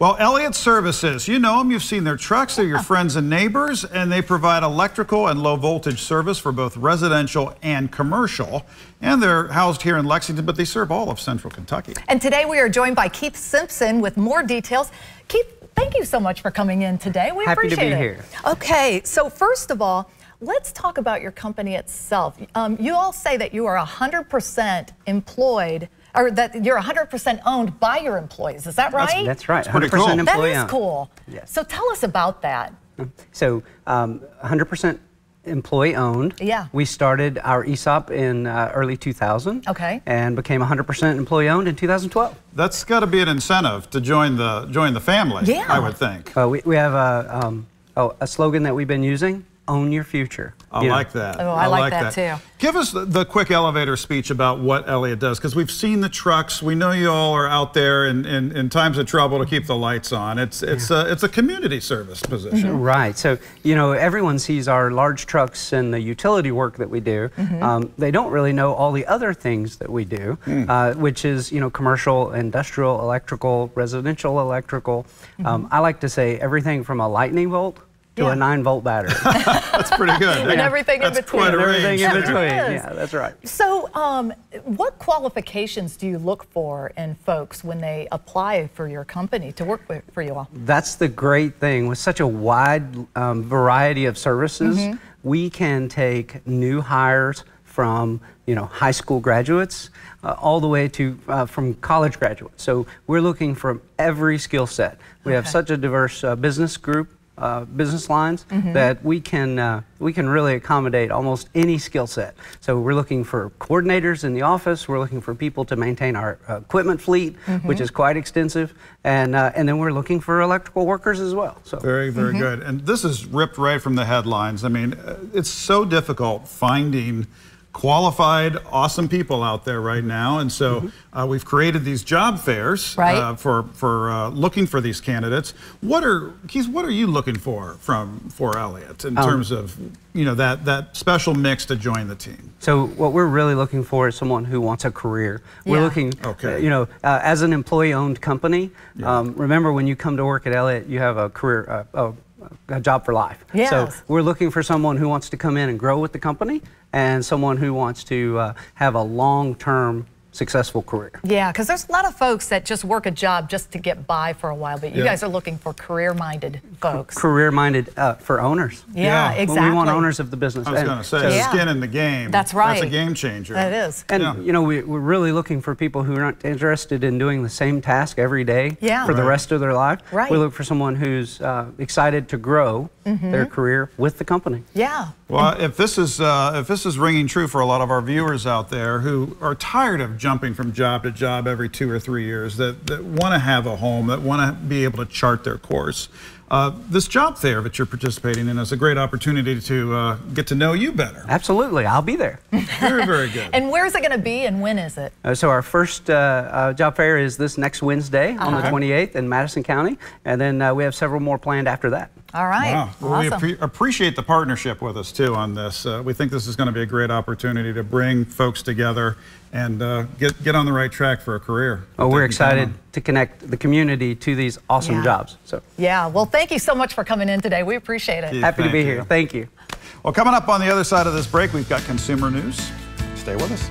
Well, Elliott Services, you know them, you've seen their trucks, they're your friends and neighbors, and they provide electrical and low voltage service for both residential and commercial. And they're housed here in Lexington, but they serve all of central Kentucky. And today we are joined by Keith Simpson with more details. Keith, thank you so much for coming in today. We Happy appreciate to be it. here. Okay, so first of all, let's talk about your company itself. Um, you all say that you are 100% employed or that you're 100% owned by your employees. Is that right? That's right. pretty 100% cool. That That employee is owned. cool. Yes. So tell us about that. So, um, 100% employee owned. Yeah. We started our ESOP in uh, early 2000. Okay. And became 100% employee owned in 2012. That's got to be an incentive to join the join the family, Yeah. I would think. Uh, we, we have a, um, oh, a slogan that we've been using own your future. I You know, like that. Oh, I like that too. Give us the, the quick elevator speech about what Elliott does, because we've seen the trucks. We know you all are out there in, in, in times of trouble to keep the lights on. It's it's a it's a community service position. Right. So, you know, everyone sees our large trucks and the utility work that we do. Um, they don't really know all the other things that we do, uh, which is, you know, commercial, industrial, electrical, residential electrical. Um, I like to say everything from a lightning bolt to Yeah. a 9 volt battery. That's pretty good. And everything in That's between. quite a everything range in between. It is. Yeah, that's right. So, um, what qualifications do you look for in folks when they apply for your company to work with, for you all? That's the great thing. With such a wide um, variety of services, Mm-hmm. we can take new hires from you know high school graduates uh, all the way to uh, from college graduates. So we're looking from every skill set. We have such a diverse uh, business group. Uh, business lines Mm-hmm. that we can uh, we can really accommodate almost any skill set. So we're looking for coordinators in the office. We're looking for people to maintain our uh, equipment fleet, Mm-hmm. which is quite extensive, and uh, and then we're looking for electrical workers as well. So Very, very Mm-hmm. good. And this is ripped right from the headlines. I mean, uh, it's so difficult finding qualified, awesome people out there right now. And so uh, we've created these job fairs Mm-hmm. Right. uh, for for uh, looking for these candidates. What are Keith? What are you looking for from for Elliott in Um, terms of you know that that special mix to join the team? So what we're really looking for is someone who wants a career. We're Yeah. looking, Okay. uh, you know, uh, as an employee-owned company. Um, remember, when you come to work at Elliott, you have a career, uh, a, a job for life. Yes. So we're looking for someone who wants to come in and grow with the company, and someone who wants to uh, have a long-term successful career. Yeah, because there's a lot of folks that just work a job just to get by for a while, but you Yeah. guys are looking for career-minded folks. Career-minded uh, for owners. Yeah, Yeah. exactly. Well, we want owners of the business. I was going to say Yeah. skin in the game. That's right. That's a game changer. That is. And Yeah. you know, we, we're really looking for people who aren't interested in doing the same task every day Yeah. for the rest of their life. Right. We look for someone who's uh, excited to grow their career with the company. Yeah. Well, if this is uh, if this is ringing true for a lot of our viewers out there who are tired of jumping from job to job every two or three years, that, that want to have a home, that want to be able to chart their course, uh, this job fair that you're participating in is a great opportunity to uh, get to know you better. Absolutely, I'll be there. Very, very good. And where's it going to be and when is it? Uh, so our first uh, uh, job fair is this next Wednesday on the Uh-huh. 28th in Madison County, and then uh, we have several more planned after that. All right. Wow. Well, we awesome. appre- appreciate the partnership with us too on this. Uh, we think this is going to be a great opportunity to bring folks together and uh, get get on the right track for a career. Oh, we're they can count excited on. To connect the community to these awesome Yeah. jobs. So yeah. Well, thank you so much for coming in today. We appreciate it. Yeah. happy to be you. here. Thank you. Well, coming up on the other side of this break, we've got consumer news. Stay with us.